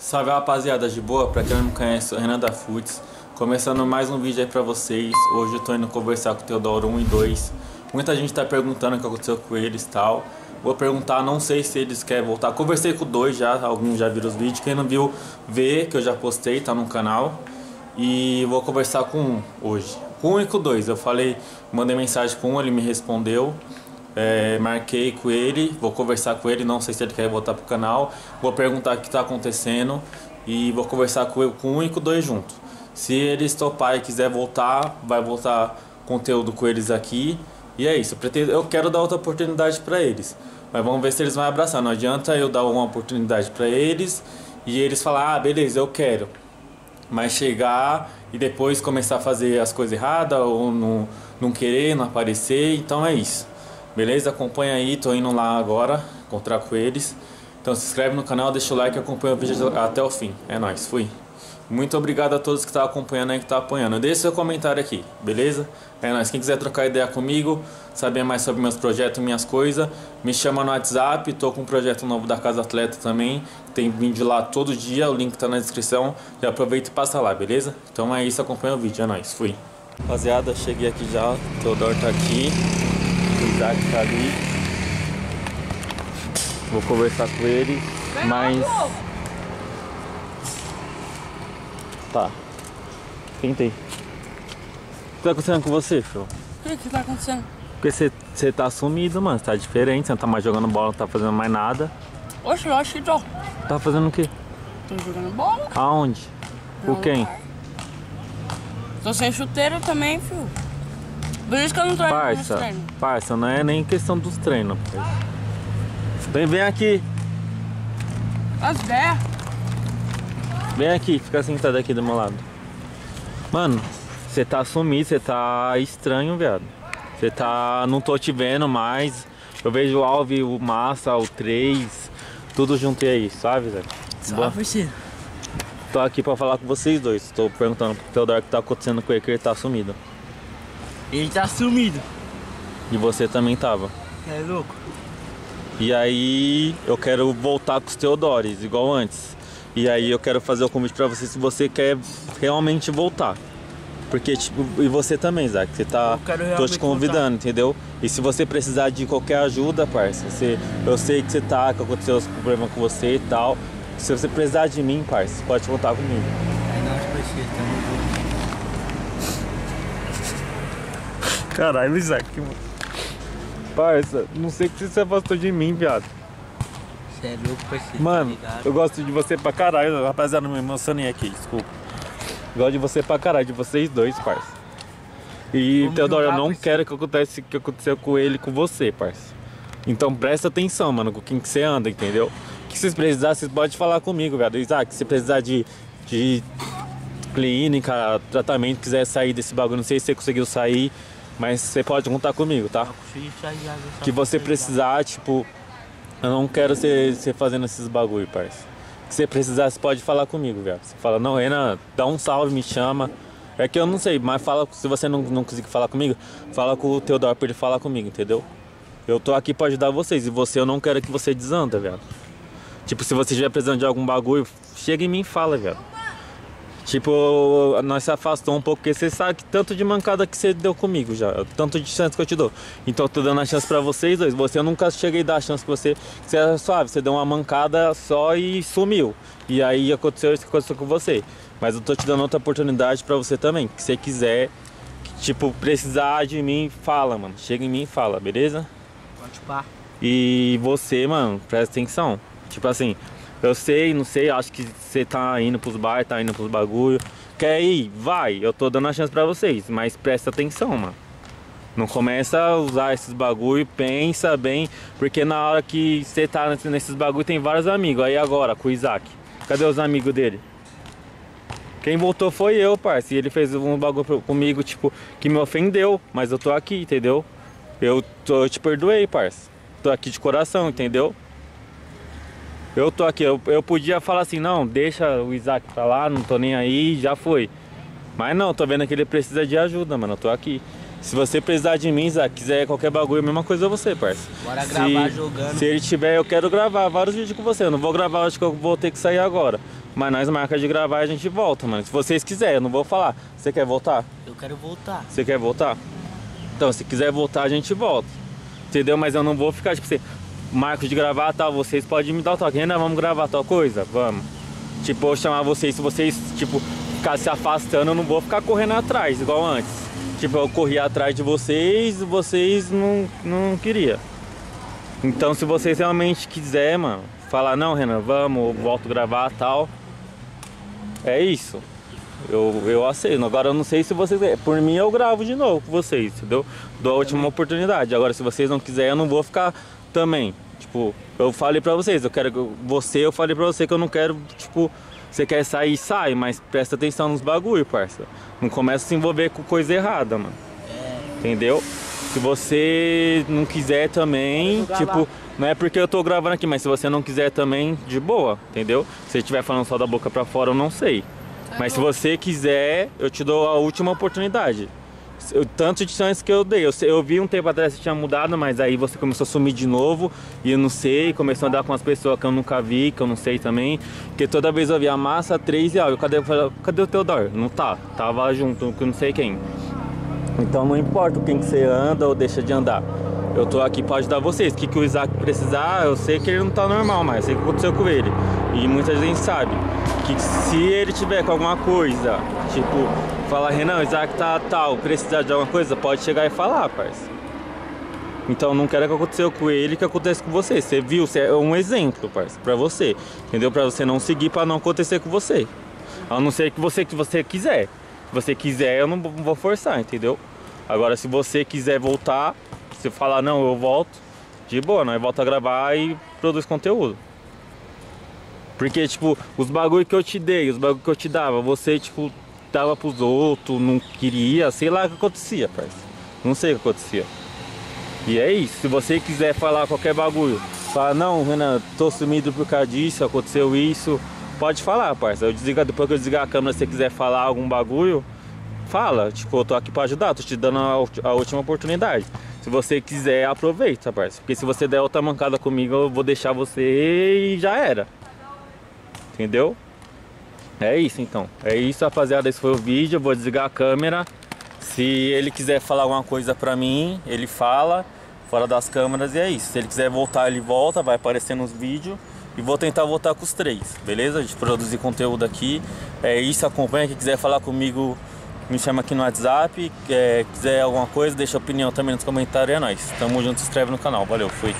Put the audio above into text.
Salve rapaziada, de boa? Pra quem não me conhece, sou Renan da Foods Começando mais um vídeo aí pra vocês. Hoje eu tô indo conversar com o Teodoro 1 e 2 Muita gente tá perguntando o que aconteceu com eles e tal. Vou perguntar, não sei se eles querem voltar. Conversei com dois já, alguns já viram os vídeos. Quem não viu, vê que eu já postei, tá no canal. E vou conversar com um hoje. Com um e com dois, eu falei, mandei mensagem com um, ele me respondeu é, marquei com ele, vou conversar com ele, não sei se ele quer voltar pro canal. Vou perguntar o que está acontecendo e vou conversar com, ele, com um e com dois juntos. Se eles topar e quiser voltar, vai voltar conteúdo com eles aqui. E é isso, eu, pretendo, eu quero dar outra oportunidade para eles. Mas vamos ver se eles vão abraçar. Não adianta eu dar uma oportunidade para eles e eles falar, ah, beleza, eu quero. Mas chegar e depois começar a fazer as coisas erradas ou não, não querer, não aparecer. Então é isso. Beleza? Acompanha aí, tô indo lá agora encontrar com eles. Então se inscreve no canal, deixa o like e acompanha o vídeo até o fim. É nóis, fui. Muito obrigado a todos que estão tá acompanhando aí, que estão tá apoiando. Deixe seu comentário aqui, beleza? É nóis. Quem quiser trocar ideia comigo, saber mais sobre meus projetos, minhas coisas, me chama no WhatsApp. Tô com um projeto novo da Casa Atleta também. Tem vídeo lá todo dia, o link tá na descrição. Já aproveita e passa lá, beleza? Então é isso, acompanha o vídeo. É nóis, fui. Rapaziada, cheguei aqui já, Teodoro tá aqui. Isaac tá ali. Vou conversar com ele, mas... Tá. Tentei. O que tá acontecendo com você, filho? O que que tá acontecendo? Porque você, você tá sumido, mano. Você tá diferente, você não tá mais jogando bola, não tá fazendo mais nada. Oxe, eu acho que tô. Tá fazendo o quê? Tô jogando bola. Aonde? Com quem? Tô sem chuteiro também, filho. Por isso que eu não tô indo nos Parça, treinos. parça, não é nem questão dos treinos. Vem, vem aqui. As ideias. Vem aqui, fica sentado aqui do meu lado. Mano, você tá sumido, você tá estranho, viado. Você tá. Não tô te vendo mais. Eu vejo o Alve, o Massa, o 3, tudo junto aí, sabe, Zé? Boa. parceiro. Tô aqui pra falar com vocês dois. Tô perguntando pro Teodoro o que tá acontecendo com ele, que ele tá sumido. Ele tá sumido. E você também tava. É louco? E aí eu quero voltar com os Teodores, igual antes. E aí eu quero fazer o convite pra você se você quer realmente voltar. Porque, tipo, e você também, Zac, você tá. Eu quero tô te convidando, entendeu? E se você precisar de qualquer ajuda, parça, você, eu sei que você tá, que aconteceu os problemas com você e tal. Se você precisar de mim, parça, pode contar comigo. É nóis, parceiro. Tamo Caralho, Isaac, mano. Parça, não sei que você se afastou de mim, viado. Você é louco, parceiro. Mano, eu gosto de você pra caralho, rapaziada, não me emocionei aqui, desculpa. Gosto de você pra caralho, de vocês dois, parça. E, Vamos Teodoro, eu não quero que aconteça o que aconteceu com ele e com você, parça. Então presta atenção, mano, com quem que você anda, entendeu? O que vocês precisarem, vocês podem falar comigo, velho. Isaac, se precisar de, de clínica, tratamento, quiser sair desse bagulho, não sei se você conseguiu sair, mas você pode contar comigo, tá? que você precisar, tipo, eu não quero você, você fazendo esses bagulho, parça. Se você precisar, você pode falar comigo, velho. Você fala, não, Renan, dá um salve, me chama. É que eu não sei, mas fala, se você não, não conseguir falar comigo, fala com o Teodoro pra ele falar comigo, entendeu? Eu tô aqui pra ajudar vocês e você eu não quero que você desanda, velho. Tipo, se você estiver precisando de algum bagulho, chega em mim e fala, velho. Tipo, nós se afastou um pouco, porque você sabe que tanto de mancada que você deu comigo já, tanto de chance que eu te dou. Então eu tô dando a chance pra vocês dois. Você eu nunca cheguei a dar a chance que você. Você é suave, você deu uma mancada só e sumiu. E aí aconteceu isso que aconteceu com você. Mas eu tô te dando outra oportunidade pra você também. Que você quiser, que, tipo, precisar de mim, fala, mano. Chega em mim e fala, beleza? Pode pá. E você, mano, presta atenção. Tipo assim, eu sei, não sei, acho que você tá indo pros bar, tá indo pros bagulho. Quer ir? Vai, eu tô dando a chance pra vocês, mas presta atenção, mano. Não começa a usar esses bagulho, pensa bem, porque na hora que você tá nesse- nesses bagulho tem vários amigos. Aí agora, com o Isaac, cadê os amigos dele? Quem voltou foi eu. E ele fez um bagulho comigo, tipo, que me ofendeu, mas eu tô aqui, entendeu? Eu, tô, eu te perdoei, parça. Tô aqui de coração, entendeu? Eu tô aqui, eu, eu podia falar assim, não, deixa o Isaac pra lá, não tô nem aí, já foi. Mas não, tô vendo que ele precisa de ajuda, mano, eu tô aqui. Se você precisar de mim, Isaac, quiser qualquer bagulho, a mesma coisa você, parça. Bora Se- gravar jogando. Se ele tiver, eu quero gravar vários vídeos com você. Eu não vou gravar, acho que eu vou ter que sair agora. Mas nós marca de gravar e a gente volta, mano. Se vocês quiserem, eu não vou falar. Você quer voltar? Eu quero voltar. Você quer voltar? Então, se quiser voltar, a gente volta. Entendeu? Mas eu não vou ficar, tipo assim, marco de gravar tal, vocês podem me dar o toque. Renan, vamos gravar tal coisa? Vamos. Tipo, chamar vocês, se vocês, tipo, ficar se afastando, eu não vou ficar correndo atrás, igual antes. Tipo, eu corria atrás de vocês, vocês não, não queria. Então, se vocês realmente quiser, mano, falar, não, Renan, vamos, volto gravar tal. É isso. Eu, eu aceito. Agora eu não sei se vocês. Por mim eu gravo de novo com vocês, entendeu? Dou a última oportunidade. Agora, se vocês não quiserem, eu não vou ficar também. Tipo, eu falei pra vocês, eu quero. Você, eu falei pra você que eu não quero, tipo, você quer sair, sai, mas presta atenção nos bagulho, parça. Não começa a se envolver com coisa errada, mano. Entendeu? Se você não quiser também, tipo, não é porque eu tô gravando aqui, mas se você não quiser também, de boa, entendeu? Se você estiver falando só da boca pra fora, eu não sei. Mas se você quiser, eu te dou a última oportunidade. Tanto de chances que eu dei. Eu, eu, vi um tempo atrás que tinha mudado, mas aí você começou a sumir de novo. E eu não sei, começou a andar com as pessoas que eu nunca vi, que eu não sei também. Porque toda vez eu via massa, três e ó, cadê, cadê o Teodoro? Não tá, tava junto com não sei quem. Então não importa quem que você anda ou deixa de andar. Eu tô aqui para ajudar vocês. O que, que o Isaac precisar, eu sei que ele não tá normal, eu sei o que aconteceu com ele. E muita gente sabe que se ele tiver com alguma coisa, tipo, falar, Renan, o Isaac tá tal, precisar de alguma coisa, pode chegar e falar, parça. Então não quero que aconteceu com ele que acontece com você. Você viu, você é um exemplo, parça, pra você. Entendeu? Pra você não seguir, pra não acontecer com você. A não ser que você, que você quiser. Se você quiser, eu não vou forçar, entendeu? Agora, se você quiser voltar, se falar, não, eu volto, de boa, nós volta a gravar e produz conteúdo. Porque, tipo, os bagulho que eu te dei, os bagulho que eu te dava, você, tipo, dava pros outros, não queria, sei lá o que acontecia, parça. Não sei o que acontecia. E é isso, se você quiser falar qualquer bagulho, fala, não, Renan, tô sumido por causa disso, aconteceu isso, pode falar, parça. Eu desligo, depois que eu desligar a câmera, se você quiser falar algum bagulho, fala. Tipo, eu tô aqui pra ajudar, tô te dando a, a última oportunidade. Se você quiser, aproveita, parça. Porque se você der outra mancada comigo, eu vou deixar você e já era. Entendeu? É isso então. É isso, rapaziada. Esse foi o vídeo. Eu vou desligar a câmera. Se ele quiser falar alguma coisa pra mim, ele fala. Fora das câmeras e é isso. Se ele quiser voltar, ele volta. Vai aparecer nos vídeos. E vou tentar voltar com os três, beleza? De produzir conteúdo aqui. É isso, acompanha. Quem quiser falar comigo, me chama aqui no WhatsApp. É, quiser alguma coisa, deixa opinião também nos comentários. É nóis. Tamo junto, se inscreve no canal. Valeu, fui.